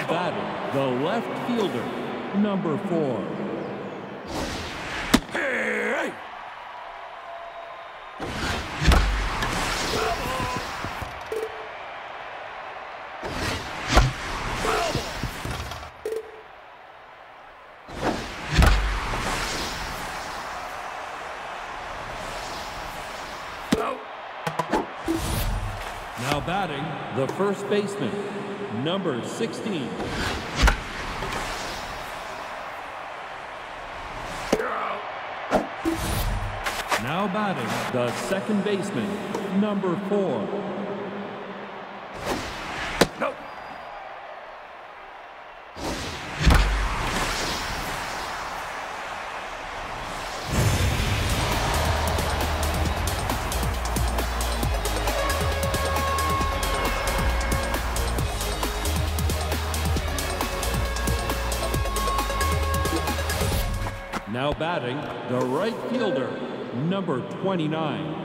Batting, the left fielder, number four. Now batting, the first baseman, number 16. Now batting, the second baseman, number four. Fielder, number 29.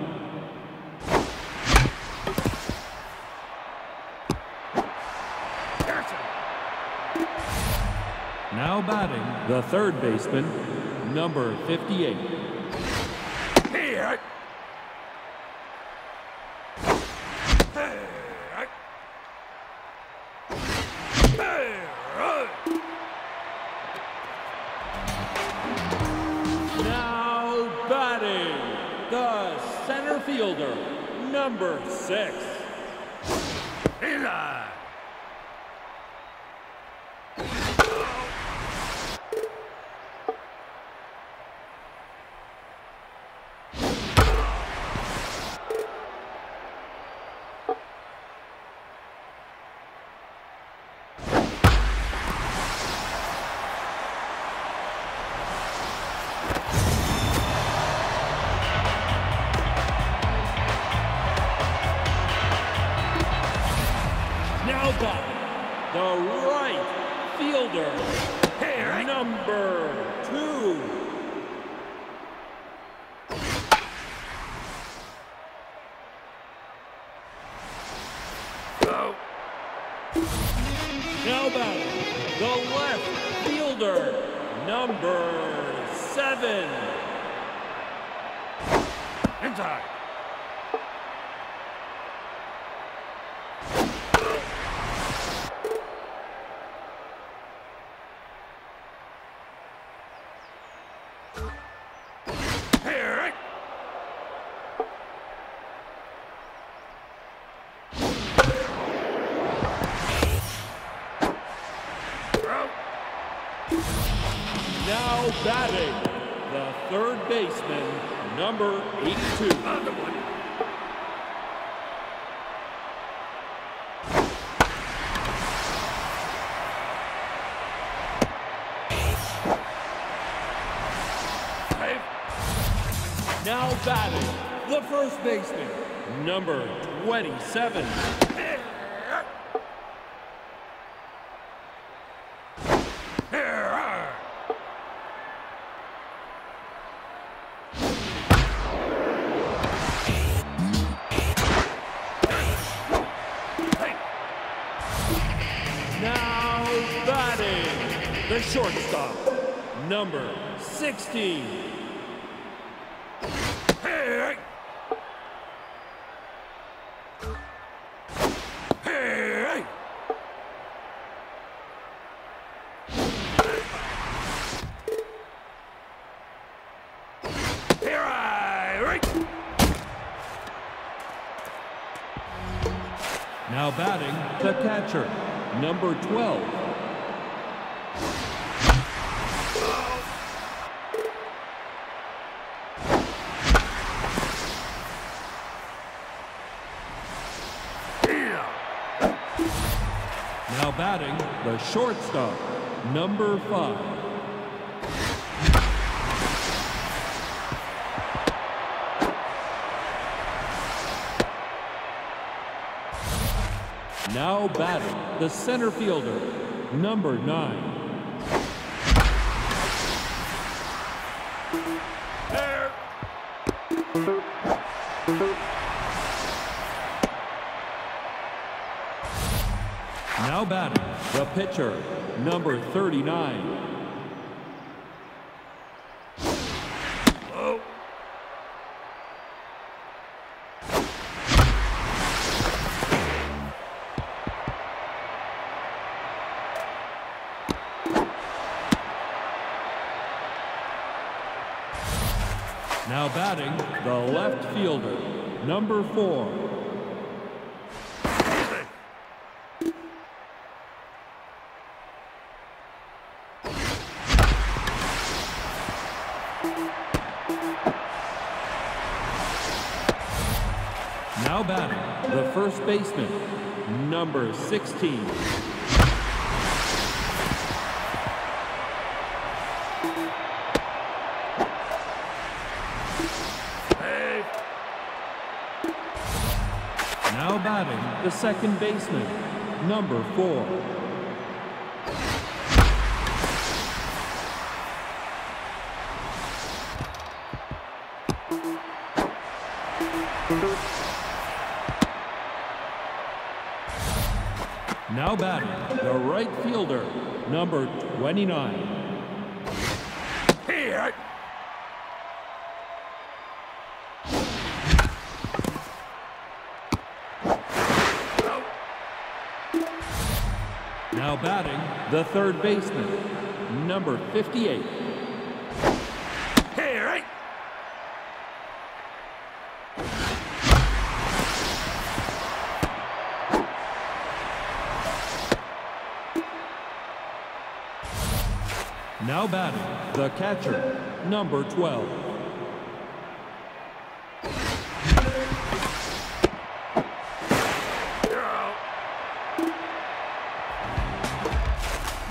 Now batting, the third baseman, number 58. Six. Inside. Now batting, the first baseman, number 27. Now batting, the shortstop, number 16. Now batting, the catcher, number 12. Shortstop, number 5. Now batting, the center fielder, number 9. There. Now batting, the pitcher, number 39. Now batting, the left fielder, number four. First baseman, number 16. Now batting, the second baseman, number four. Now batting, the right fielder, number 29. Here. Now batting, the third baseman, number 58. Batting, the catcher, number 12.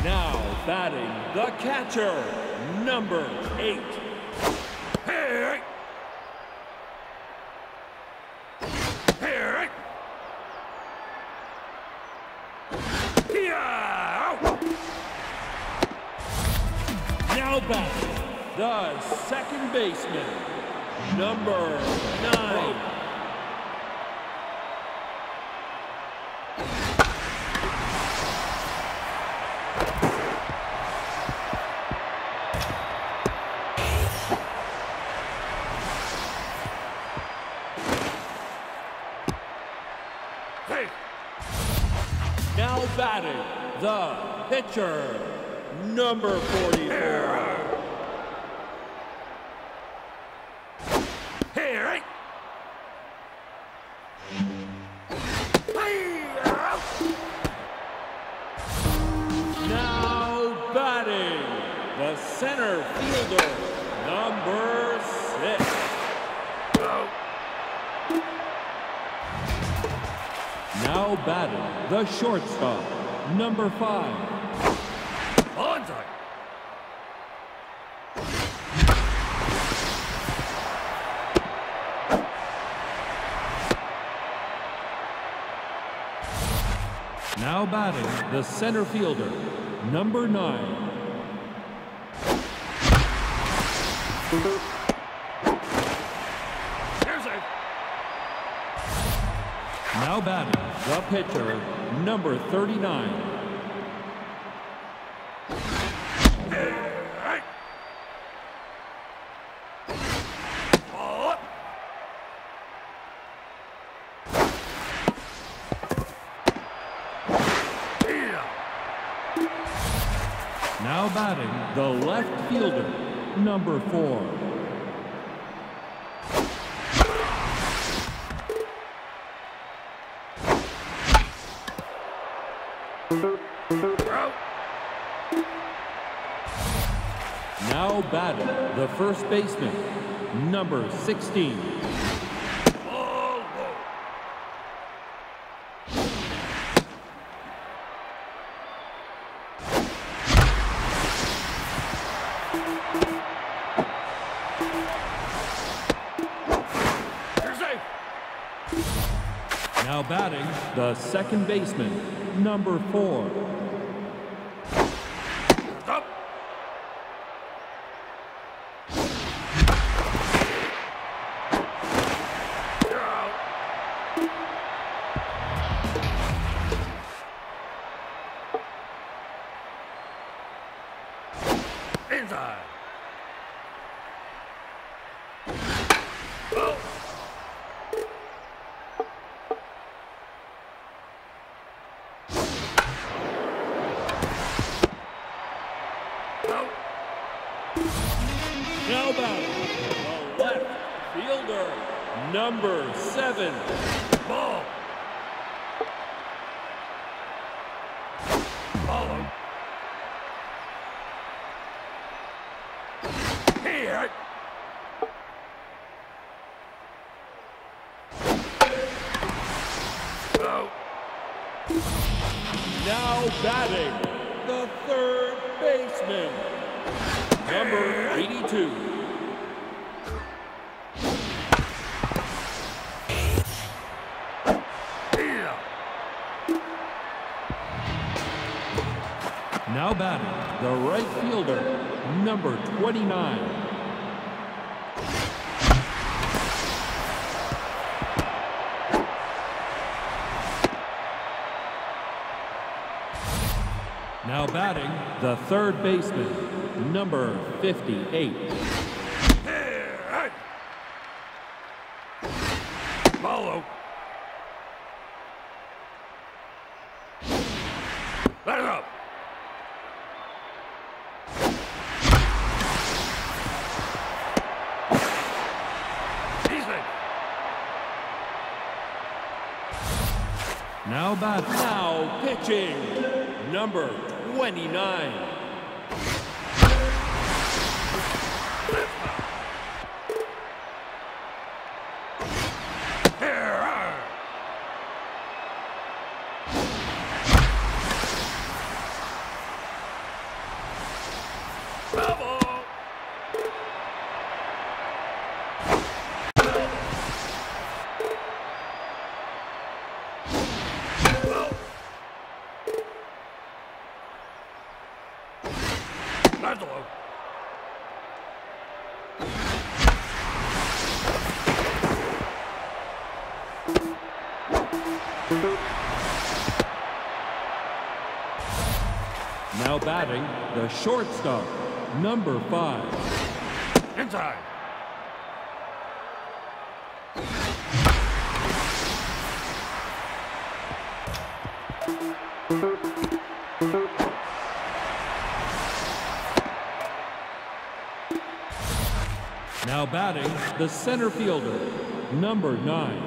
Now batting, the catcher, number 8. Here. Here. Yeah. The second baseman, number 9. Hey. Now batting, the pitcher, number 44. Center fielder, number 6. Now batting, the shortstop, number 5. Bonsai. Now batting, the center fielder, number 9. Here's a. Now batting, the pitcher, number 39. Ball up. Yeah. Now batting, the left fielder, number 4. Now batting, the first baseman, number 16. Second baseman, number 4. Batting the third baseman, number 82. Here. Now batting the right fielder, number 29. The third baseman, number 58. Batting the shortstop, number 5. Inside. Now batting the center fielder, number 9.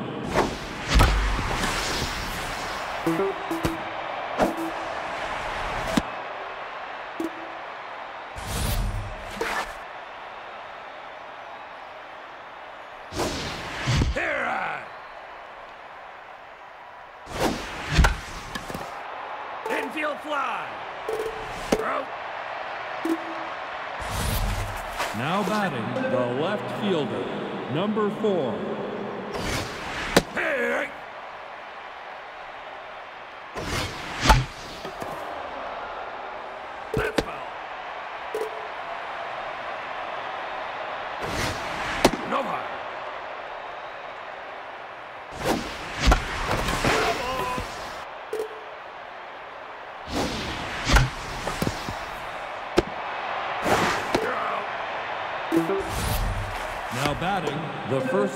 Now batting the left fielder, number 4.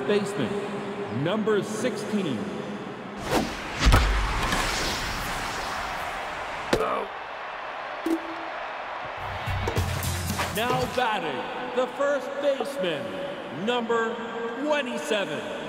First baseman, number 16. Out. Now batting the first baseman, number 27.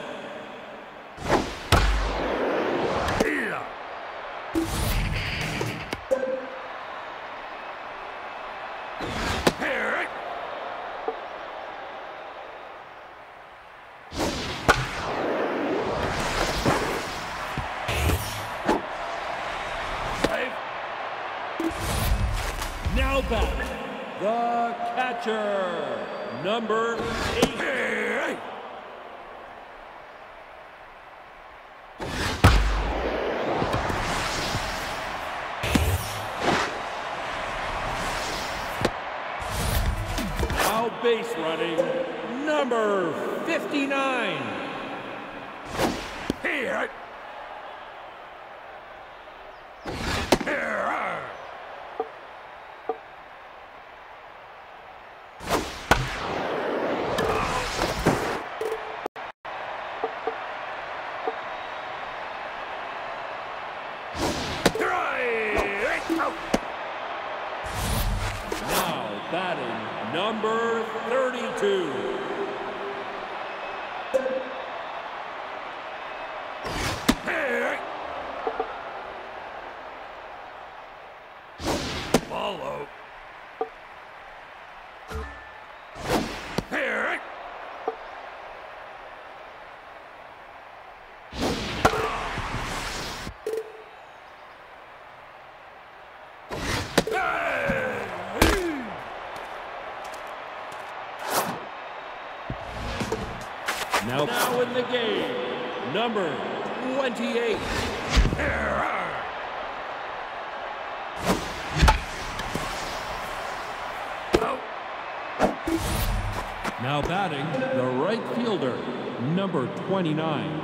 batting number 32. number 28. Now batting, the right fielder, number 29.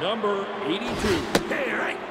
number 82.